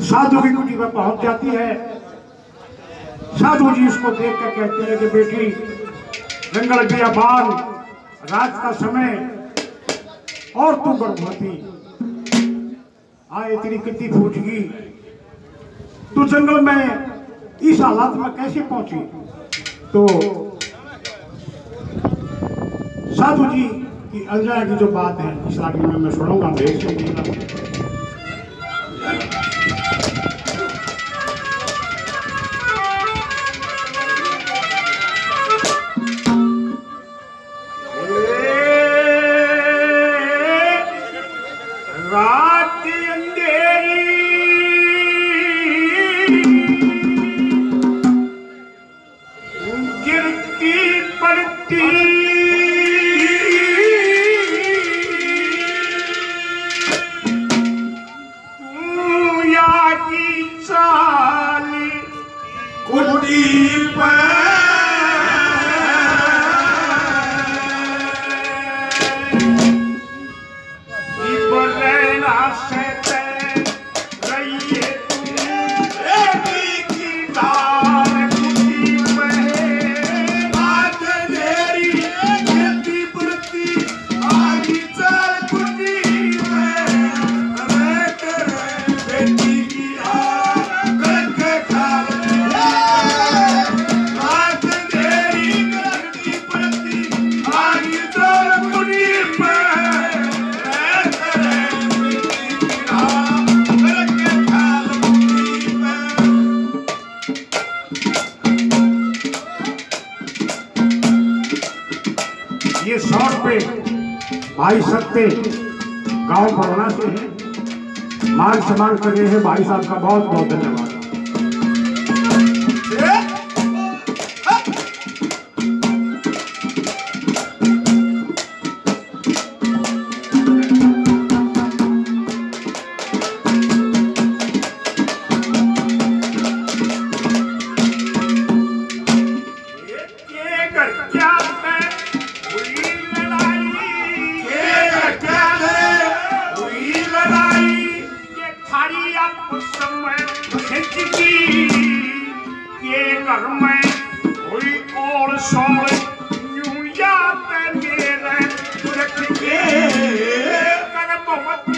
साधु की कुटी में पहुँच जाती है। साधु जी उसको देख कर कहते हैं कि बेटी, जंगल बियाबान रात का समय, और तू गर्भवती। आए तेरी कितनी फूटगी तू जंगल में इस हालात में कैसे पहुँची? तो साधु जी की अंजना की जो बात है, इस राग में मैं सुनाऊँगा देख भाई सत्य गाँव बरौना से हैं। मान सम्मान कर रहे हैं भाई साहब का बहुत बहुत धन्यवाद। गर्भवती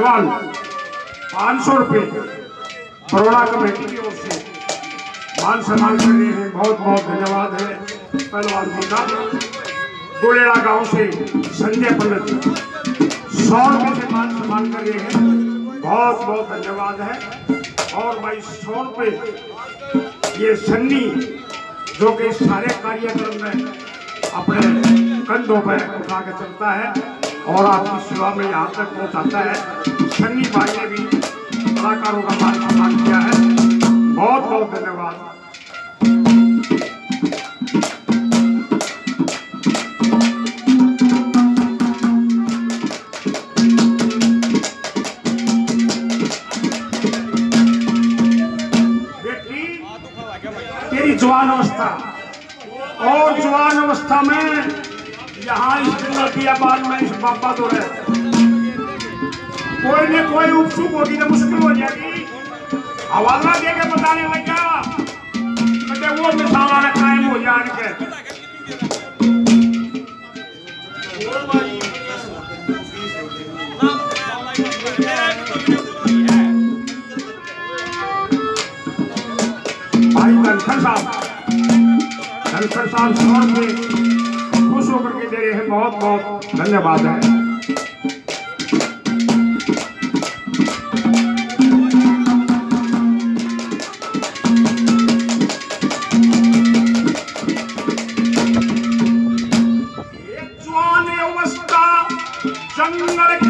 जी पहलवान पाँच सौ रुपये बड़ोड़ा कमेटी की ओर से मान सम्मान कर रहे हैं। बहुत बहुत धन्यवाद है। पहलवान जी का गोलेड़ा गाँव से संजय पंडित सौ रुपये से मान सम्मान कर रहे हैं। बहुत बहुत धन्यवाद है। और भाई, सौ रुपये, ये सन्नी, जो कि सारे कार्यक्रम में अपने कंधों पर उठा के चलता है। और आपकी सेवा में यहाँ तक पहुँचाता है। सन्नी भाई ने भी कलाकारों का मान सम्मान किया है। बहुत बहुत धन्यवाद। जवान अवस्था। और जवान अवस्था में यहाँ इस नदियाबाद में इस बाबा तो है कोई न कोई उत्सुक होगी तो मुश्किल हो जाएगी। हवाला दे के बताने लगा तो वो मिसाल ने कायम हो जान के। भाई धनखर साहब धनखर साहब सौ। रुपये खुश होकर के दे रहे हैं बहुत बहुत धन्यवाद है। जंगल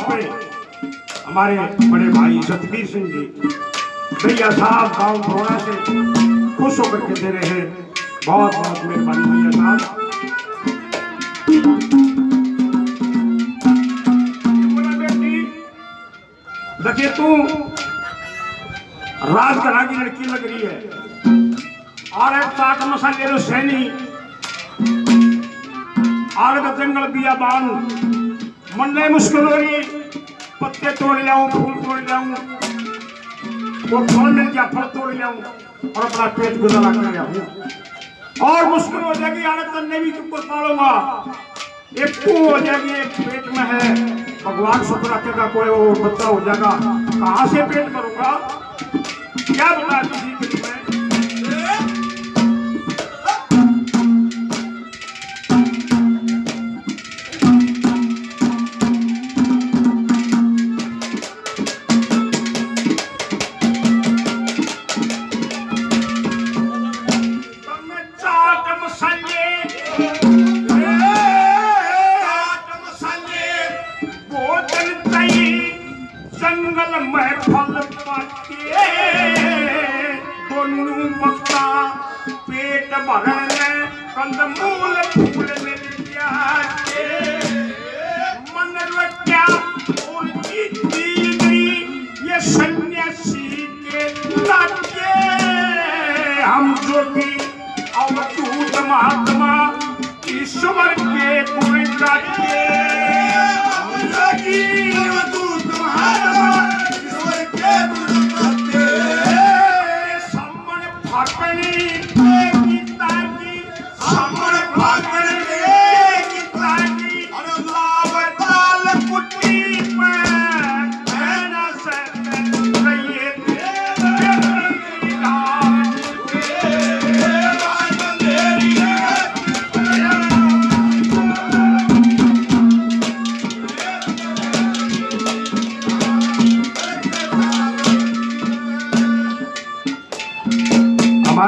शॉर्ट पे। हमारे बड़े भाई सतबीर सिंह जी, भैया साहब गाँव भरोड़ा से खुश होकर के दे रहे हैं। बहुत बहुत मेहरबानी भैया साहब। देखिए तू राजघरा की लड़की लग रही है। और एक साठ मसाले सैनी। का जंगल बियाबान मनने मुश्किल हो रही पत्ते तोड़ लाऊं फूल तोड़ लाऊं वो फल मिल गया, फल तोड़ लाऊं और अपना पेट गुजारा कर जाऊँ और मुश्किल हो जाएगी आने तक नहीं भी तुमको पालूँगा। एक तू हो जाएगी, एक पेट में है। भगवान शुक्र रखेगा कोई और बच्चा हो जाएगा। कहाँ से पेट करूँगा क्या बता दीजिए भरने कंदमूल फूल मिल जाते मन रक्षा उनकी दीदी, ये सन्यासी के लागे हम जो भी अवधूत महात्मा ईश्वर के गुण गाते सम्मन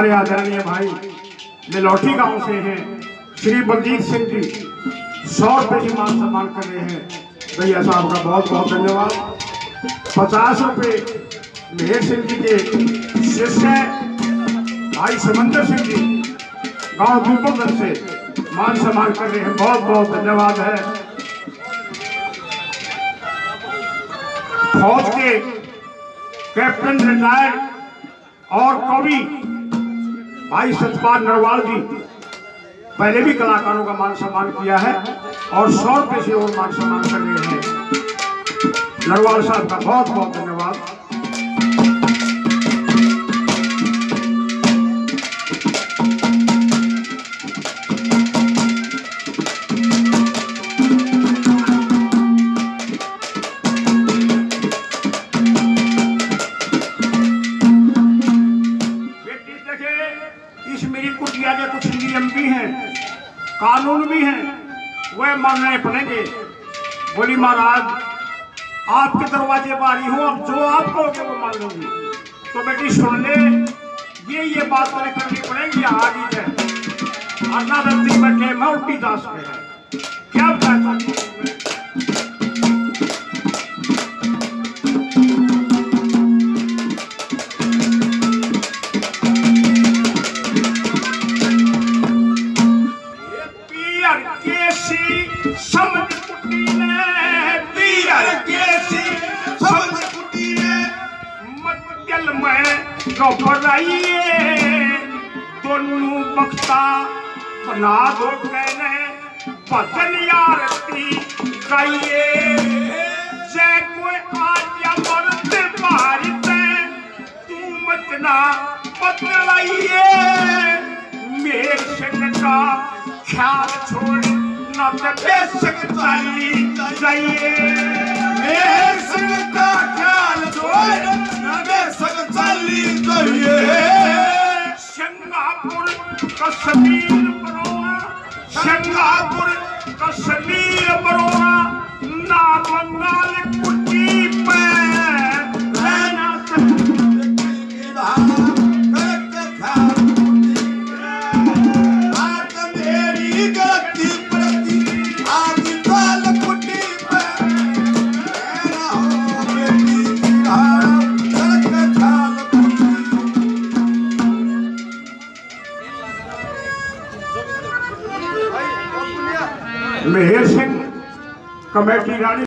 हमारे आदरणीय भाई लिलौटी गाँव से हैं। श्री बलजीत सिंह जी सौ रुपए की मान सम्मान कर रहे हैं। भैया साहब का बहुत बहुत धन्यवाद। पचास रुपए मेहर सिंह जी के शिष्य भाई समंदर सिंह जी, गाँव दूपकर से मान सम्मान कर रहे हैं। बहुत बहुत धन्यवाद है। फौज के कैप्टन रिटायर्ड और कवि भाई सतपाल नरवाल जी, पहले भी कलाकारों का मान सम्मान किया है और सौ रुपये से और मान सम्मान कर रहे हैं। नरवाल साहब का बहुत बहुत धन्यवाद। मेरी कुटिया के कुछ नियम भी हैं, कानून भी हैं वह मानने पड़ेंगे बोली महाराज, आपके दरवाजे पर आई हूँ, अब जो आप कहोगे वो मान लूँगी। तो बेटी, सुन ले, ये ये बात करनी पड़ेगी, आगे है। अन्ना बैठे मैं उल्टी दास में है। घबराइए दोनों बना दो कहने भजन आरती गाइए। जय कोई आज्ञा मरते भारत तू मतना बदलाइए। मेरे संग का ख्याल छोड़ न तो बेशक जाइए। मेर संग का ख्याल छोड़ नगे संग चली जाइए सिंगापुर कश्मीर परोना सिंगापुर कश्मीर परोना ना बंगाल कुटी मेहर सिंह कमेटी रानी